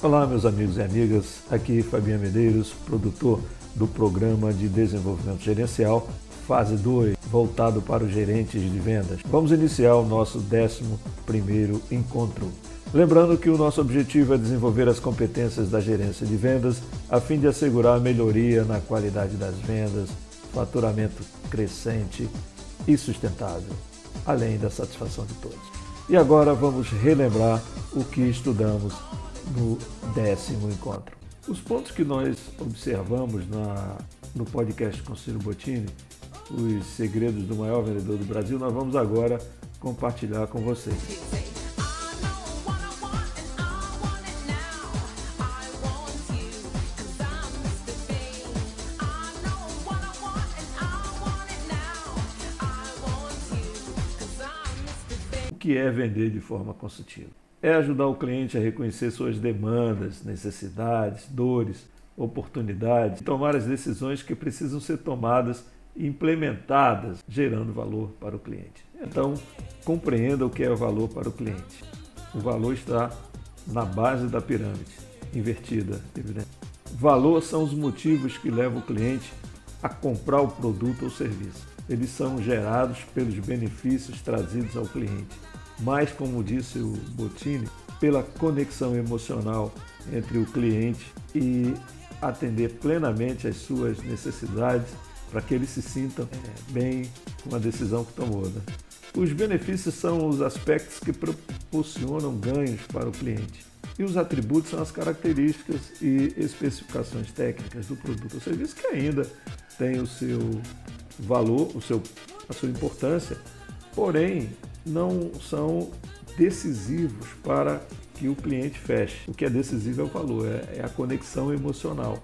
Olá, meus amigos e amigas. Aqui Fabiano Medeiros, produtor do programa de desenvolvimento gerencial fase 2, voltado para os gerentes de vendas. Vamos iniciar o nosso 11 primeiro encontro. Lembrando que o nosso objetivo é desenvolver as competências da gerência de vendas a fim de assegurar a melhoria na qualidade das vendas, faturamento crescente e sustentável, além da satisfação de todos. E agora vamos relembrar o que estudamos no décimo encontro. Os pontos que nós observamos na, no podcast com Ciro Bottini, os segredos do maior vendedor do Brasil, nós vamos agora compartilhar com vocês. que é vender de forma consultiva. É ajudar o cliente a reconhecer suas demandas, necessidades, dores, oportunidades, tomar as decisões que precisam ser tomadas e implementadas, gerando valor para o cliente. Então, compreenda o que é o valor para o cliente. O valor está na base da pirâmide, invertida, evidente. Valor são os motivos que levam o cliente a comprar o produto ou serviço. Eles são gerados pelos benefícios trazidos ao cliente mas, como disse o Bottini, pela conexão emocional entre o cliente e atender plenamente às suas necessidades para que ele se sinta é, bem com a decisão que tomou. Né? Os benefícios são os aspectos que proporcionam ganhos para o cliente. E os atributos são as características e especificações técnicas do produto ou serviço que ainda tem o seu valor, o seu, a sua importância, porém não são decisivos para que o cliente feche. O que é decisivo é o valor, é, é a conexão emocional.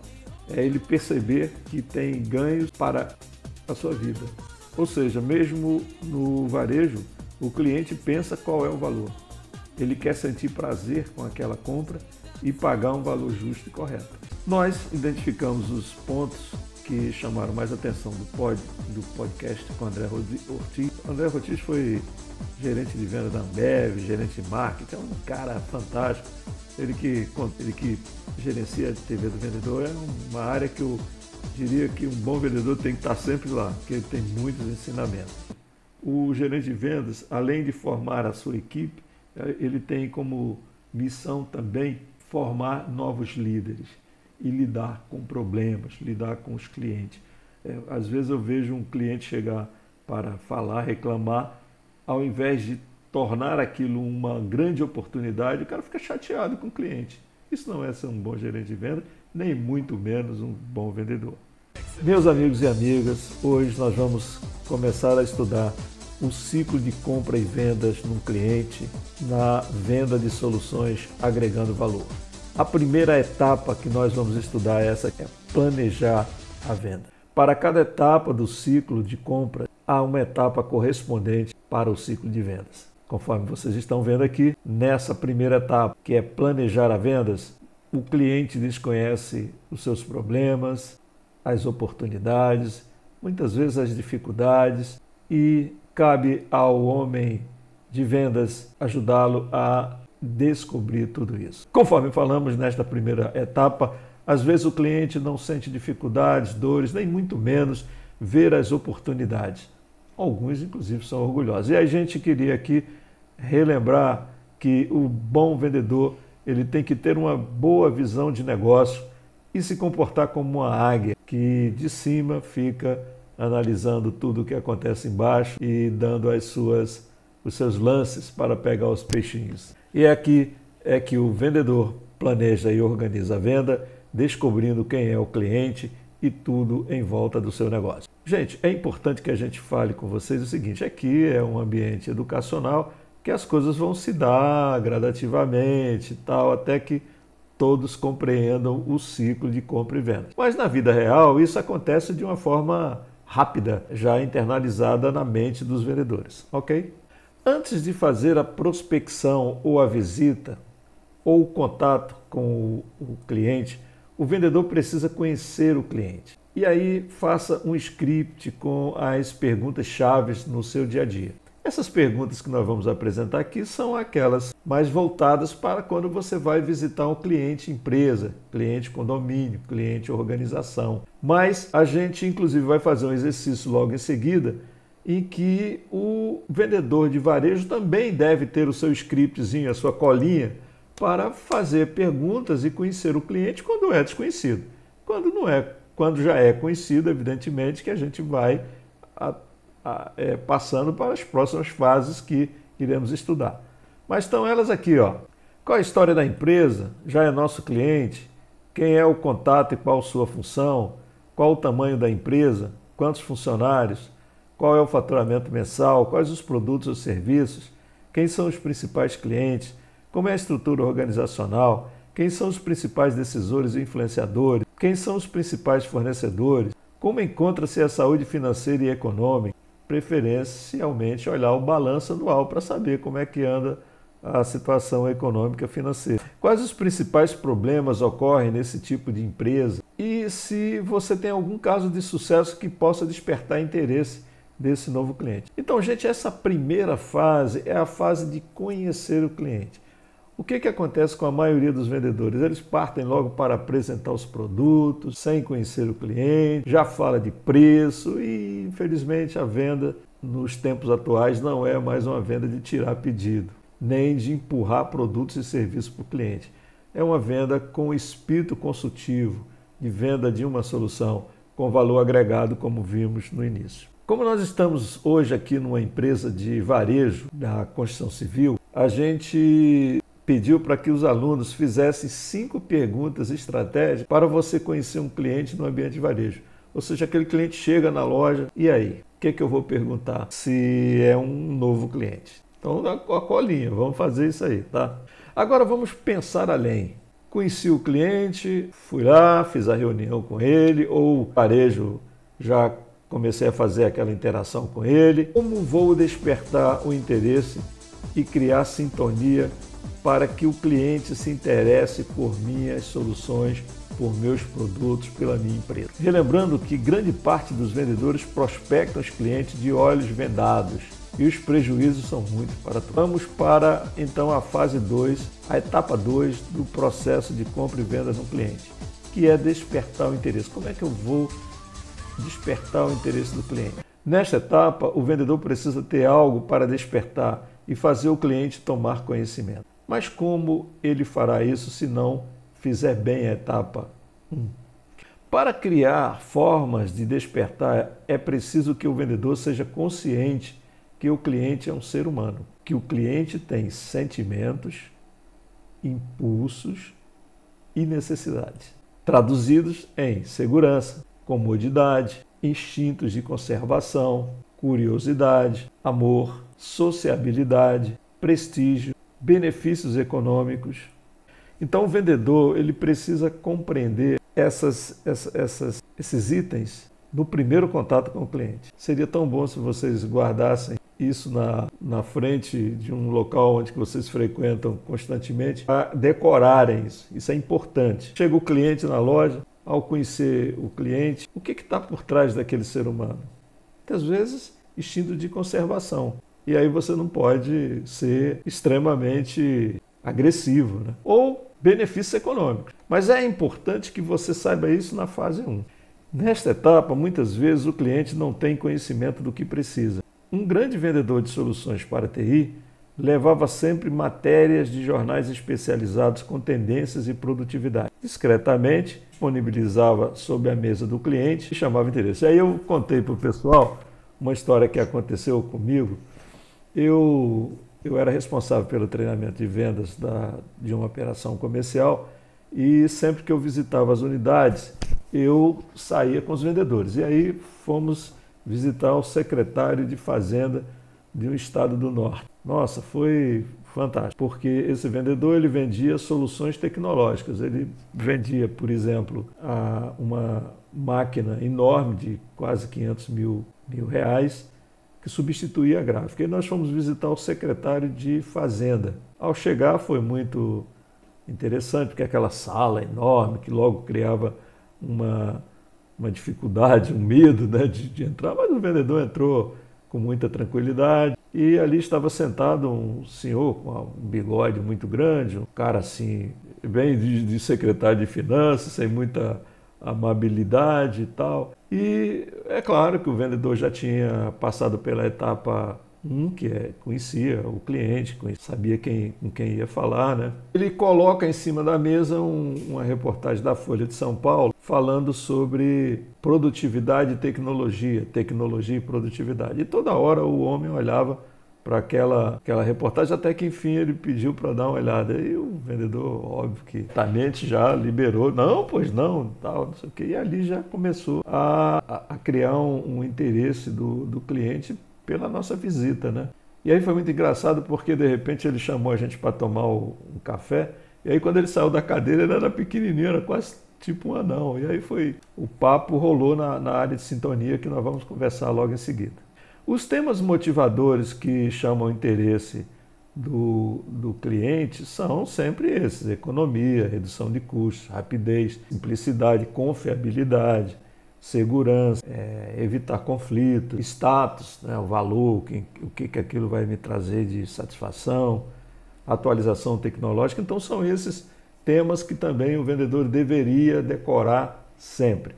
É ele perceber que tem ganhos para a sua vida. Ou seja, mesmo no varejo, o cliente pensa qual é o valor. Ele quer sentir prazer com aquela compra e pagar um valor justo e correto. Nós identificamos os pontos que chamaram mais atenção do, pod, do podcast com André Ortiz. André Ortiz foi gerente de venda da Ambev, gerente de marketing, é um cara fantástico. Ele que, ele que gerencia a TV do vendedor é uma área que eu diria que um bom vendedor tem que estar sempre lá, porque ele tem muitos ensinamentos. O gerente de vendas, além de formar a sua equipe, ele tem como missão também formar novos líderes e lidar com problemas, lidar com os clientes. É, às vezes eu vejo um cliente chegar para falar, reclamar, ao invés de tornar aquilo uma grande oportunidade, o cara fica chateado com o cliente. Isso não é ser um bom gerente de venda, nem muito menos um bom vendedor. Meus amigos e amigas, hoje nós vamos começar a estudar o ciclo de compra e vendas num cliente na venda de soluções agregando valor. A primeira etapa que nós vamos estudar é essa é planejar a venda. Para cada etapa do ciclo de compra, há uma etapa correspondente para o ciclo de vendas. Conforme vocês estão vendo aqui, nessa primeira etapa, que é planejar as vendas, o cliente desconhece os seus problemas, as oportunidades, muitas vezes as dificuldades, e cabe ao homem de vendas ajudá-lo a descobrir tudo isso. Conforme falamos nesta primeira etapa, às vezes o cliente não sente dificuldades, dores, nem muito menos ver as oportunidades. Alguns, inclusive, são orgulhosos. E a gente queria aqui relembrar que o bom vendedor ele tem que ter uma boa visão de negócio e se comportar como uma águia que de cima fica analisando tudo o que acontece embaixo e dando as suas os seus lances para pegar os peixinhos. E aqui é que o vendedor planeja e organiza a venda, descobrindo quem é o cliente e tudo em volta do seu negócio. Gente, é importante que a gente fale com vocês o seguinte: aqui é um ambiente educacional que as coisas vão se dar gradativamente, tal, até que todos compreendam o ciclo de compra e venda. Mas na vida real, isso acontece de uma forma rápida, já internalizada na mente dos vendedores, ok? Antes de fazer a prospecção ou a visita ou o contato com o cliente, o vendedor precisa conhecer o cliente. E aí faça um script com as perguntas chaves no seu dia a dia. Essas perguntas que nós vamos apresentar aqui são aquelas mais voltadas para quando você vai visitar um cliente empresa, cliente condomínio, cliente organização. Mas a gente, inclusive, vai fazer um exercício logo em seguida em que o vendedor de varejo também deve ter o seu scriptzinho, a sua colinha, para fazer perguntas e conhecer o cliente quando é desconhecido. Quando não é, quando já é conhecido, evidentemente que a gente vai a, a, é, passando para as próximas fases que iremos estudar. Mas estão elas aqui, ó. Qual a história da empresa? Já é nosso cliente? Quem é o contato e qual sua função? Qual o tamanho da empresa? Quantos funcionários? Qual é o faturamento mensal? Quais os produtos ou serviços? Quem são os principais clientes? Como é a estrutura organizacional? Quem são os principais decisores e influenciadores? Quem são os principais fornecedores? Como encontra-se a saúde financeira e econômica? Preferencialmente olhar o balanço anual para saber como é que anda a situação econômica financeira. Quais os principais problemas ocorrem nesse tipo de empresa? E se você tem algum caso de sucesso que possa despertar interesse desse novo cliente. Então, gente, essa primeira fase é a fase de conhecer o cliente. O que, que acontece com a maioria dos vendedores? Eles partem logo para apresentar os produtos, sem conhecer o cliente, já fala de preço e, infelizmente, a venda nos tempos atuais não é mais uma venda de tirar pedido, nem de empurrar produtos e serviços para o cliente. É uma venda com espírito consultivo, de venda de uma solução com valor agregado, como vimos no início. Como nós estamos hoje aqui numa empresa de varejo da construção civil, a gente pediu para que os alunos fizessem cinco perguntas estratégicas para você conhecer um cliente no ambiente de varejo. Ou seja, aquele cliente chega na loja, e aí? O que, é que eu vou perguntar? Se é um novo cliente. Então, a colinha, vamos fazer isso aí, tá? Agora vamos pensar além. Conheci o cliente, fui lá, fiz a reunião com ele, ou varejo já comecei a fazer aquela interação com ele. Como vou despertar o interesse e criar sintonia para que o cliente se interesse por minhas soluções, por meus produtos, pela minha empresa. Relembrando que grande parte dos vendedores prospectam os clientes de olhos vendados e os prejuízos são muitos para todos. Vamos para então a fase 2, a etapa 2 do processo de compra e venda no cliente, que é despertar o interesse. Como é que eu vou despertar o interesse do cliente? Nesta etapa, o vendedor precisa ter algo para despertar e fazer o cliente tomar conhecimento. Mas como ele fará isso se não fizer bem a etapa 1? Para criar formas de despertar, é preciso que o vendedor seja consciente que o cliente é um ser humano, que o cliente tem sentimentos, impulsos e necessidades, traduzidos em segurança, comodidade, instintos de conservação, curiosidade, amor, sociabilidade, prestígio, benefícios econômicos. Então o vendedor ele precisa compreender essas, essas, essas, esses itens no primeiro contato com o cliente. Seria tão bom se vocês guardassem isso na, na frente de um local onde vocês frequentam constantemente, para decorarem isso. Isso é importante. Chega o cliente na loja, ao conhecer o cliente, o que está por trás daquele ser humano? Muitas vezes, instinto de conservação e aí você não pode ser extremamente agressivo. Né? Ou benefícios econômicos. Mas é importante que você saiba isso na fase 1. Nesta etapa, muitas vezes o cliente não tem conhecimento do que precisa. Um grande vendedor de soluções para TI levava sempre matérias de jornais especializados com tendências e produtividade. Discretamente, disponibilizava sob a mesa do cliente e chamava interesse. Aí eu contei para o pessoal uma história que aconteceu comigo eu, eu era responsável pelo treinamento de vendas da, de uma operação comercial e sempre que eu visitava as unidades, eu saía com os vendedores. E aí fomos visitar o secretário de Fazenda de um estado do norte. Nossa, foi fantástico, porque esse vendedor ele vendia soluções tecnológicas. Ele vendia, por exemplo, uma máquina enorme de quase 500 mil, mil reais que substituía a gráfica. E nós fomos visitar o secretário de Fazenda. Ao chegar foi muito interessante, porque aquela sala enorme que logo criava uma, uma dificuldade, um medo né, de, de entrar, mas o vendedor entrou com muita tranquilidade. E ali estava sentado um senhor com um bigode muito grande, um cara assim, bem de, secretário de finanças, sem muita amabilidade e tal. E é claro que o vendedor já tinha passado pela etapa um que é, conhecia o cliente, sabia quem, com quem ia falar, né? Ele coloca em cima da mesa um, uma reportagem da Folha de São Paulo falando sobre produtividade e tecnologia, tecnologia e produtividade. E toda hora o homem olhava para aquela, aquela reportagem, até que enfim ele pediu para dar uma olhada. E o vendedor, óbvio que talmente já liberou, não, pois não, tal, não sei o quê. E ali já começou a, a criar um, um interesse do, do cliente pela nossa visita, né? E aí foi muito engraçado porque de repente ele chamou a gente para tomar um café. E aí quando ele saiu da cadeira ele era pequenininho, era quase tipo um anão. E aí foi o papo rolou na, na área de sintonia que nós vamos conversar logo em seguida. Os temas motivadores que chamam interesse do, do cliente são sempre esses: economia, redução de custos, rapidez, simplicidade, confiabilidade, segurança, é, evitar conflito, status, né, o valor, o que, que aquilo vai me trazer de satisfação, atualização tecnológica. Então, são esses temas que também o vendedor deveria decorar sempre.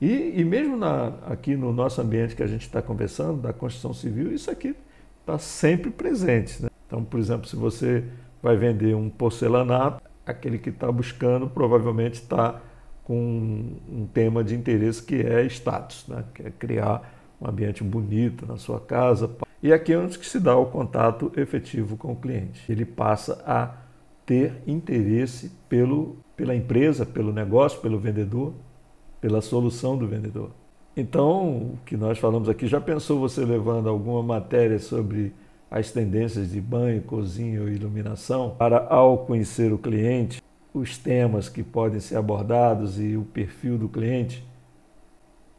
E, e mesmo na, aqui no nosso ambiente que a gente está conversando, da construção civil, isso aqui está sempre presente. Né? Então, por exemplo, se você vai vender um porcelanato, aquele que está buscando provavelmente está com um tema de interesse que é status, né? que é criar um ambiente bonito na sua casa. E aqui é onde se dá o contato efetivo com o cliente. Ele passa a ter interesse pelo, pela empresa, pelo negócio, pelo vendedor, pela solução do vendedor. Então, o que nós falamos aqui, já pensou você levando alguma matéria sobre as tendências de banho, cozinha ou iluminação para, ao conhecer o cliente, os temas que podem ser abordados e o perfil do cliente,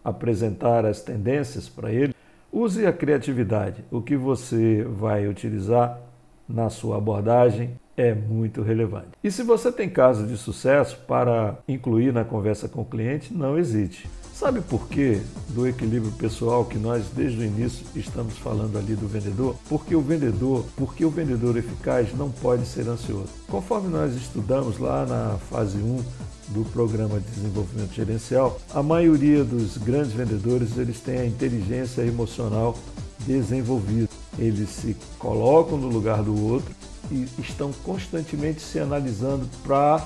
apresentar as tendências para ele. Use a criatividade. O que você vai utilizar na sua abordagem é muito relevante. E se você tem casos de sucesso para incluir na conversa com o cliente, não hesite. Sabe por quê do equilíbrio pessoal que nós desde o início estamos falando ali do vendedor? Porque o vendedor, porque o vendedor eficaz não pode ser ansioso. Conforme nós estudamos lá na fase 1 do programa de desenvolvimento gerencial, a maioria dos grandes vendedores, eles têm a inteligência emocional desenvolvida. Eles se colocam no lugar do outro e estão constantemente se analisando para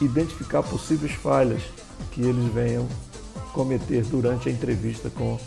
identificar possíveis falhas que eles venham cometer durante a entrevista com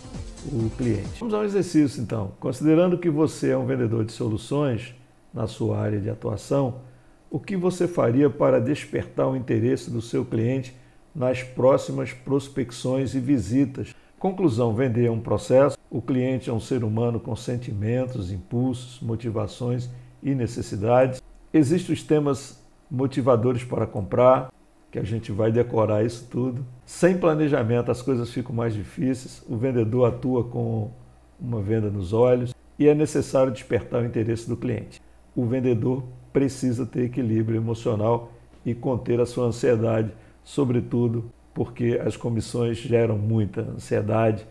o cliente. Vamos a um exercício então. Considerando que você é um vendedor de soluções na sua área de atuação, o que você faria para despertar o interesse do seu cliente nas próximas prospecções e visitas? Conclusão: vender é um processo. O cliente é um ser humano com sentimentos, impulsos, motivações e necessidades. Existem os temas motivadores para comprar, que a gente vai decorar isso tudo. Sem planejamento, as coisas ficam mais difíceis. O vendedor atua com uma venda nos olhos e é necessário despertar o interesse do cliente. O vendedor precisa ter equilíbrio emocional e conter a sua ansiedade, sobretudo porque as comissões geram muita ansiedade,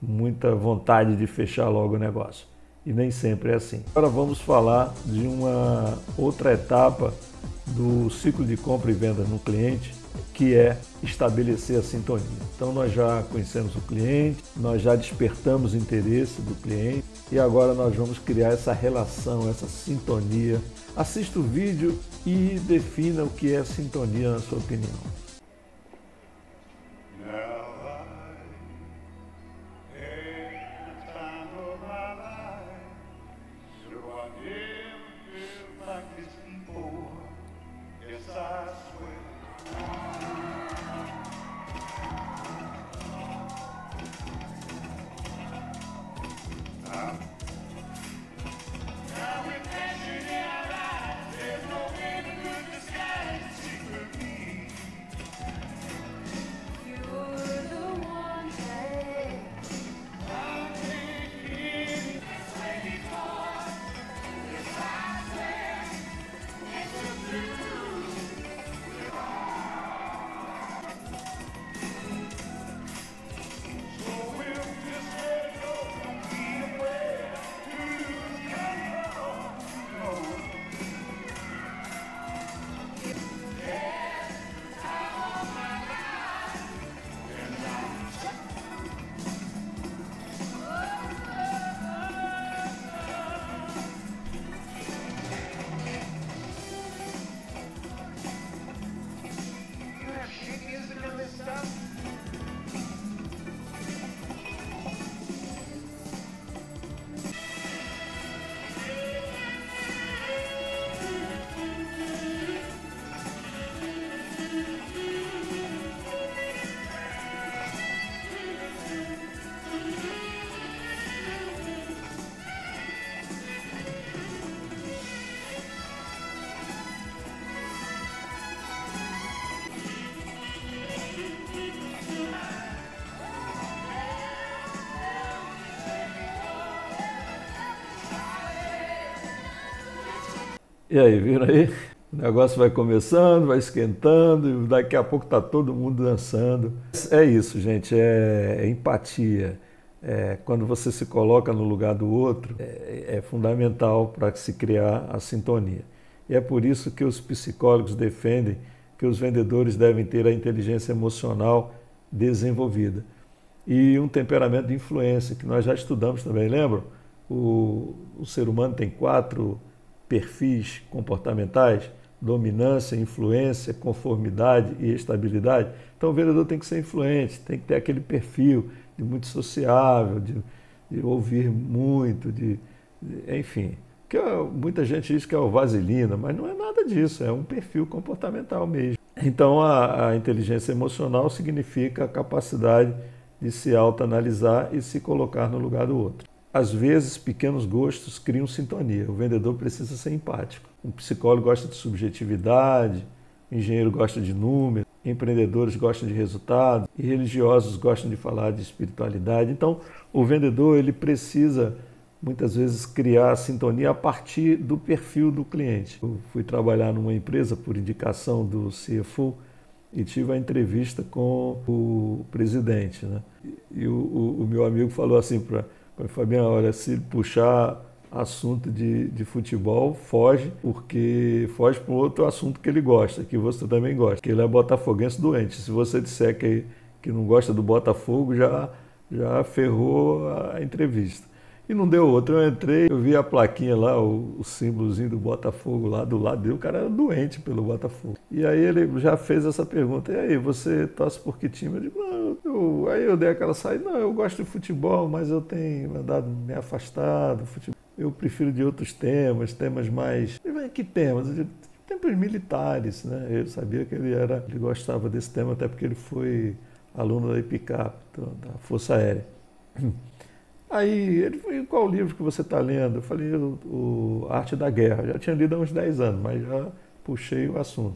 muita vontade de fechar logo o negócio. E nem sempre é assim. Agora vamos falar de uma outra etapa do ciclo de compra e venda no cliente, que é estabelecer a sintonia. Então nós já conhecemos o cliente, nós já despertamos o interesse do cliente e agora nós vamos criar essa relação, essa sintonia. Assista o vídeo e defina o que é sintonia na sua opinião. E aí, viram aí? O negócio vai começando, vai esquentando, e daqui a pouco está todo mundo dançando. É isso, gente, é, é empatia. É, quando você se coloca no lugar do outro, é, é fundamental para se criar a sintonia. E é por isso que os psicólogos defendem que os vendedores devem ter a inteligência emocional desenvolvida e um temperamento de influência, que nós já estudamos também, lembram? O, o ser humano tem quatro perfis comportamentais dominância, influência, conformidade e estabilidade. Então o vendedor tem que ser influente, tem que ter aquele perfil de muito sociável, de, de ouvir muito, de, de enfim. Que muita gente diz que é o vaselina, mas não é nada disso, é um perfil comportamental mesmo. Então a, a inteligência emocional significa a capacidade de se autoanalisar e se colocar no lugar do outro. Às vezes, pequenos gostos criam sintonia. O vendedor precisa ser empático. Um psicólogo gosta de subjetividade, o engenheiro gosta de números, empreendedores gostam de resultados e religiosos gostam de falar de espiritualidade. Então, o vendedor ele precisa muitas vezes criar sintonia a partir do perfil do cliente. Eu fui trabalhar numa empresa por indicação do CFO e tive a entrevista com o presidente, né? E o, o, o meu amigo falou assim para Falei, Fabiano, olha, se puxar assunto de, de futebol, foge, porque foge para outro assunto que ele gosta, que você também gosta, que ele é botafoguense doente. Se você disser que, que não gosta do Botafogo, já, já ferrou a entrevista. E não deu outra. Eu entrei, eu vi a plaquinha lá, o, o símbolozinho do Botafogo lá do lado dele. O cara era doente pelo Botafogo. E aí ele já fez essa pergunta: e aí, você torce por que time? Eu digo: não, eu, aí eu dei aquela saída: não, eu gosto de futebol, mas eu tenho andado me afastado. Futebol. Eu prefiro de outros temas, temas mais. Que temas? Eu digo, tempos militares, né? Eu sabia que ele era, ele gostava desse tema, até porque ele foi aluno da IPCAP, da Força Aérea. Aí ele falou, qual livro que você está lendo? Eu falei, o, o, Arte da Guerra. Já tinha lido há uns 10 anos, mas já puxei o assunto.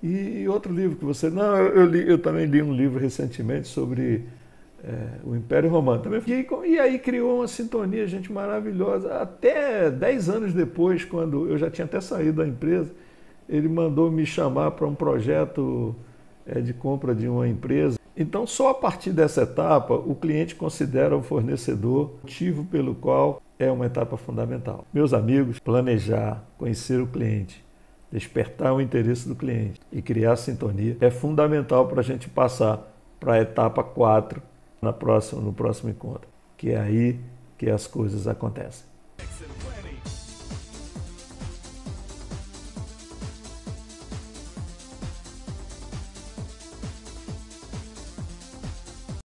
E outro livro que você. Não, eu, li, eu também li um livro recentemente sobre é, o Império Romano. Também, e, e aí criou uma sintonia, gente, maravilhosa. Até 10 anos depois, quando eu já tinha até saído da empresa, ele mandou me chamar para um projeto é, de compra de uma empresa então, só a partir dessa etapa, o cliente considera o fornecedor motivo pelo qual é uma etapa fundamental. Meus amigos, planejar, conhecer o cliente, despertar o interesse do cliente e criar sintonia é fundamental para a gente passar para a etapa 4 na no próximo encontro, que é aí que as coisas acontecem.